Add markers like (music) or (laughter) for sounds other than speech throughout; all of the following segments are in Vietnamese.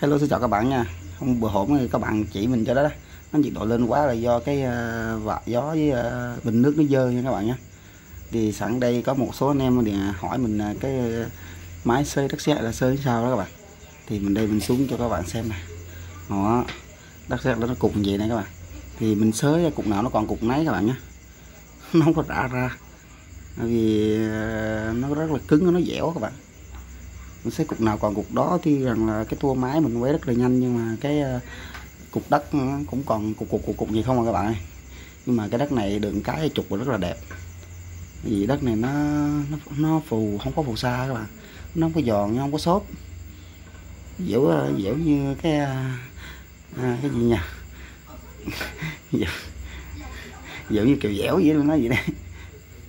Hello xin chào các bạn nha. Hôm bữa hổm thì các bạn chỉ mình cho đó, đó. Nó nhiệt độ lên quá là do cái ờ, vạt gió với ờ, bình nước nó dơ nha các bạn nhé Thì sẵn đây có một số anh em thì hỏi mình cái ờ, máy xơi đất sét là xơi sao đó các bạn. Thì mình đây mình xuống cho các bạn xem nè Đó Đất sét nó cục như vậy này các bạn. Thì mình xới cục nào nó còn cục nấy các bạn nhé (laughs) Nó không có rã ra. Vì nó rất là cứng nó dẻo các bạn mình xếp cục nào còn cục đó thì rằng là cái tua máy mình quay rất là nhanh nhưng mà cái ờ, cục đất cũng còn cục cục cục cục gì không à các bạn ơi? nhưng mà cái đất này đựng cái trục rất là đẹp. Vì đất này nó nó, nó phù không có phù sa các bạn. Nó không có giòn nó không có xốp. Dẻo ờ, dẻo như cái ờ, à, cái gì nhỉ? (laughs) Dẻo như kiểu dẻo vậy luôn nó vậy đây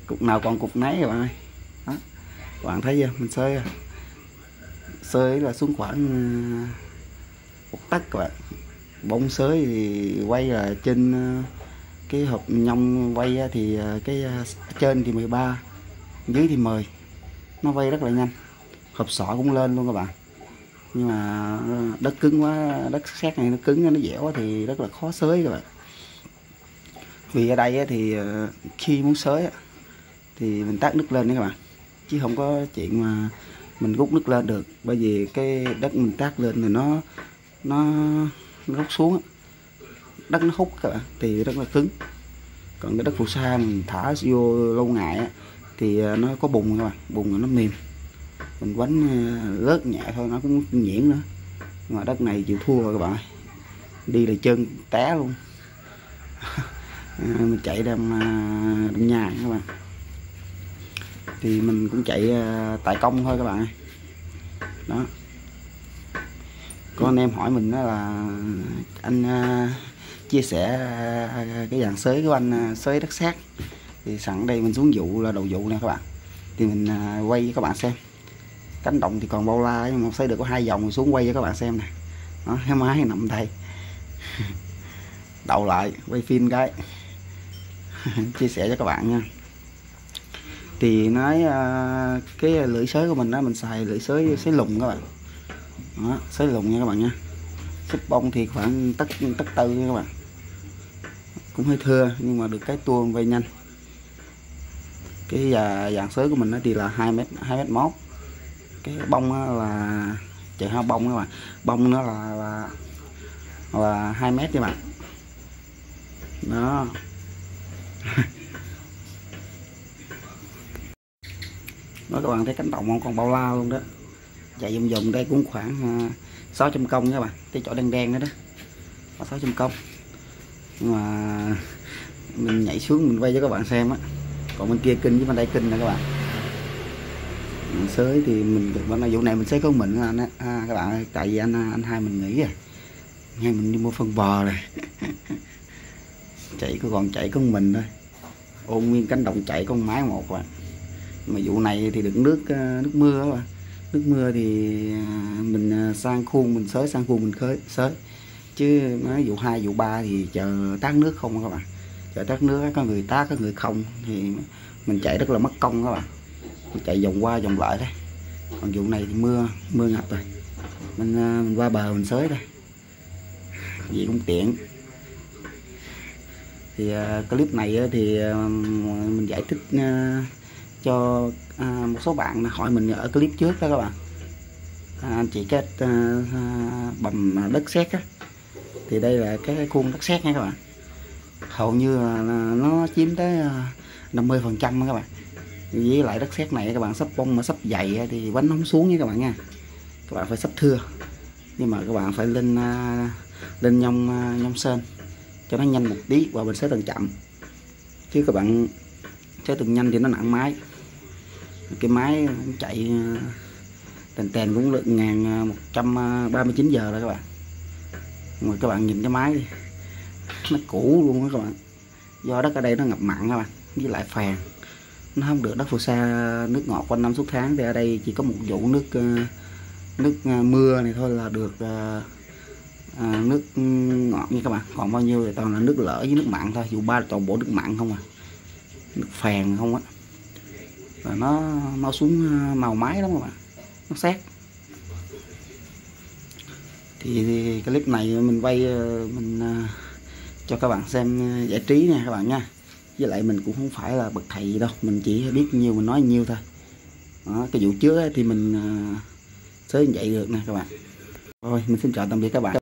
cục nào còn cục nấy các bạn ơi. Đó. Các bạn thấy chưa? Mình xơi sơi là xuống khoảng ừ, một tấc các bạn. Bông sới thì quay là trên ừ, cái hộp nhông quay thì ờ, cái ờ, trên thì 13 dưới thì 10 nó quay rất là nhanh. Hộp sọ cũng lên luôn các bạn. Nhưng mà ờ, đất cứng quá, đất sét này nó cứng nó dẻo thì rất là khó sới các bạn. Vì ở đây thì khi muốn sới thì mình tắt nước lên đấy các bạn. Chứ không có chuyện mà mình rút nước lên được bởi vì cái đất mình tác lên thì nó nó, nó rút xuống đất nó hút các bạn thì rất là cứng. Còn cái đất phù sa mình thả vô lâu ngày thì à, nó có bùn các bạn bùn nó mềm. Mình quánh à, rớt nhẹ thôi nó cũng nhuyễn nữa. Nhưng mà đất này chịu thua rồi các bạn đi là chân té luôn. (laughs) À, mình chạy đầm nhà các bạn thì mình cũng chạy ờ, tại công thôi các bạn đó. Có anh em hỏi mình đó là anh ờ, chia sẻ ờ, cái dàn sới của anh xới sới đất sét thì sẵn đây mình xuống vụ là đầu vụ nè các bạn. Thì mình quay cho các bạn xem. Cánh đồng thì còn bao la nhưng mà xây được có hai vòng xuống quay cho các bạn xem nè. Nó cái máy nằm đây. (laughs) Đậu lại, quay phim cái. (laughs) Chia sẻ cho các bạn nha thì nói uh, cái lưỡi sới của mình đó mình xài lưỡi sới sới lùng các bạn. Đó, sới lùng nha các bạn nha. Xếp bông thì khoảng tất tất tư nha các bạn. Cũng hơi thưa nhưng mà được cái tuôn vây nhanh. Cái uh, dạng sới của mình nó thì là 2 mét 2 mét mốt. Cái bông là chạy hai bông các bạn. Bông nó là là là 2 mét các bạn. Đó (laughs) đó các bạn thấy cánh đồng không? Còn bao la luôn đó. Chạy vòng vòng đây cũng khoảng à, 600 công các bạn. Cái chỗ đen đen đó đó. 600 công. Nhưng mà mình nhảy xuống mình quay cho các bạn xem á. Còn bên kia kinh với bên đây kinh nè các bạn. Mình sới thì mình vẫn là vụ này mình sẽ có mình anh à, các bạn ơi tại vì anh à, anh hai mình nghĩ rồi. Ngay mình đi mua phân bò rồi. (laughs) Chạy có còn chạy con mình thôi. Ôm nguyên cánh đồng chạy con mái một bạn mà vụ này thì được nước ờ, nước mưa mà nước mưa thì ờ, mình ờ, sang khuôn mình xới sang khuôn mình khơi xới. Chứ nói vụ hai vụ ba thì chờ tát nước không các bạn chờ tát nước có người tát có người không thì mình chạy rất là mất công các bạn mình chạy vòng qua vòng lại đấy còn vụ này thì mưa mưa ngập rồi. Mình, mình qua bờ mình xới đây vậy cũng tiện. Thì uh, clip này thì uh, mình giải thích uh, cho à, một số bạn hỏi mình ở clip trước đó các bạn. À, anh chị cái à, à bầm đất sét á. Thì đây là cái khuôn đất sét nha các bạn. Hầu như là nó chiếm tới à, 50 phần trăm các bạn. Với lại đất sét này các bạn sắp bông mà sắp dày thì bánh không xuống nha các bạn nha. Các bạn phải sắp thưa. Nhưng mà các bạn phải lên à, lên nhông à, nhông sơn cho nó nhanh một tí và mình sẽ từng chậm. Chứ các bạn sẽ từng nhanh thì nó nặng máy cái máy cũng chạy ờ, tèn tèn cũng lượng ngàn 139 giờ rồi các bạn. Mà các bạn nhìn cái máy đi. Nó cũ luôn đó các bạn. Do đất ở đây nó ngập mặn các bạn với lại phèn. Nó không được đất phù sa nước ngọt quanh năm suốt tháng thì ở đây chỉ có một vụ nước ờ, nước ờ, mưa này thôi là được à, nước ngọt như các bạn. Còn bao nhiêu thì toàn là nước lỡ với nước mặn thôi dù ba toàn bộ nước mặn không à. Nước phèn không á và nó nó xuống ờ, màu máy lắm các bạn. Nó xét. Thì, thì clip này mình quay ờ, mình ờ, cho các bạn xem giải trí nha các bạn nha. Với lại mình cũng không phải là bậc thầy gì đâu mình chỉ biết nhiều mình nói nhiều thôi. Đó, cái vụ trước ấy, thì mình uh, sới vậy được nè các bạn. Rồi mình xin chào tạm biệt các bạn.